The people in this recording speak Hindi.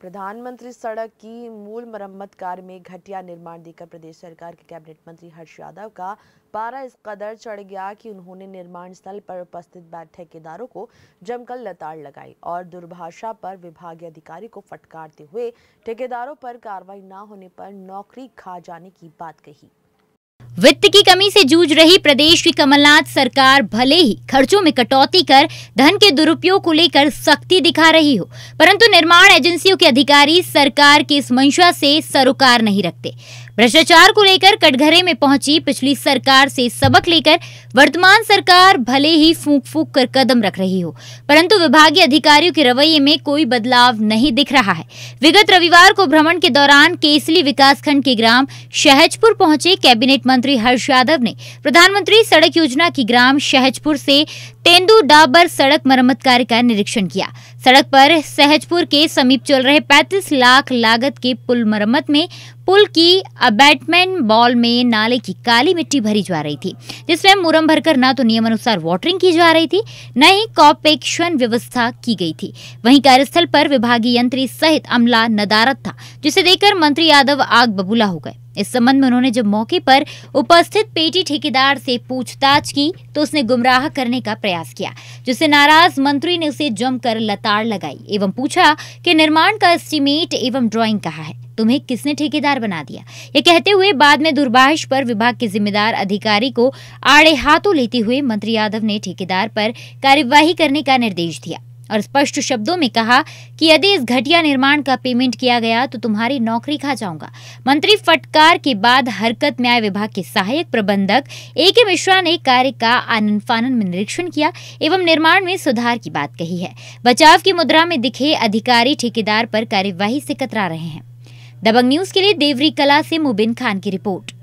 प्रधानमंत्री सड़क की मूल मरम्मत कार्य में घटिया निर्माण देकर प्रदेश सरकार के कैबिनेट मंत्री हर्ष यादव का पारा इस कदर चढ़ गया कि उन्होंने निर्माण स्थल पर उपस्थित ठेकेदारों को जमकर लताड़ लगाई और दुर्भाषा पर विभागीय अधिकारी को फटकारते हुए ठेकेदारों पर कार्रवाई न होने पर नौकरी खा जाने की बात कही। वित्त की कमी से जूझ रही प्रदेश की कमलनाथ सरकार भले ही खर्चों में कटौती कर, धन के दुरुपयोग को लेकर सख्ती दिखा रही हो, परंतु निर्माण एजेंसियों के अधिकारी सरकार की इस मंशा से सरोकार नहीं रखते। भ्रष्टाचार को लेकर कटघरे में पहुँची पिछली सरकार से सबक लेकर वर्तमान सरकार भले ही फूक फूक कर कदम रख रही हो, परंतु विभागीय अधिकारियों के रवैये में कोई बदलाव नहीं दिख रहा है। विगत रविवार को भ्रमण के दौरान केसली विकासखंड के ग्राम शहजपुर पहुँचे कैबिनेट मंत्री हर्ष यादव ने। प्रधानमंत्री सड़क योजना की ग्राम शहजपुर से तेंदु डाबर सड़क मरम्मत कार्य का निरीक्षण किया। सड़क पर सहजपुर के समीप चल रहे 35 लाख लागत के पुल मरम्मत में पुल की अबैटमेंट बॉल में नाले की काली मिट्टी भरी जा रही थी, जिसमें मुरम भरकर न तो नियम अनुसार वाटरिंग की जा रही थी, न ही कॉपेक्शन व्यवस्था की गई थी। वहीं कार्यस्थल पर विभागीय यंत्री सहित अमला नदारत था, जिसे देखकर मंत्री यादव आग बबूला हो गए। इस संबंध में उन्होंने जब मौके पर उपस्थित पेटी ठेकेदार से पूछताछ की तो उसने गुमराह करने का प्रयास किया, जिससे नाराज़ मंत्री ने उसे जमकर लताड़ लगाई एवं पूछा कि निर्माण का एस्टीमेट एवं ड्राइंग कहा है? तुम्हें किसने ठेकेदार बना दिया? ये कहते हुए बाद में दुर्भाष पर विभाग के जिम्मेदार अधिकारी को आड़े हाथों लेते हुए मंत्री यादव ने ठेकेदार पर कार्यवाही करने का निर्देश दिया। और स्पष्ट शब्दों में कहा कि यदि इस घटिया निर्माण का पेमेंट किया गया तो तुम्हारी नौकरी खा जाऊँगा। मंत्री फटकार के बाद हरकत न्याय विभाग के सहायक प्रबंधक ए के मिश्रा ने कार्य का आनंद फानन में निरीक्षण किया एवं निर्माण में सुधार की बात कही है। बचाव की मुद्रा में दिखे अधिकारी ठेकेदार पर कार्यवाही से कतरा रहे हैं। दबंग न्यूज़ के लिए देवरी कला से मुबिन खान की रिपोर्ट।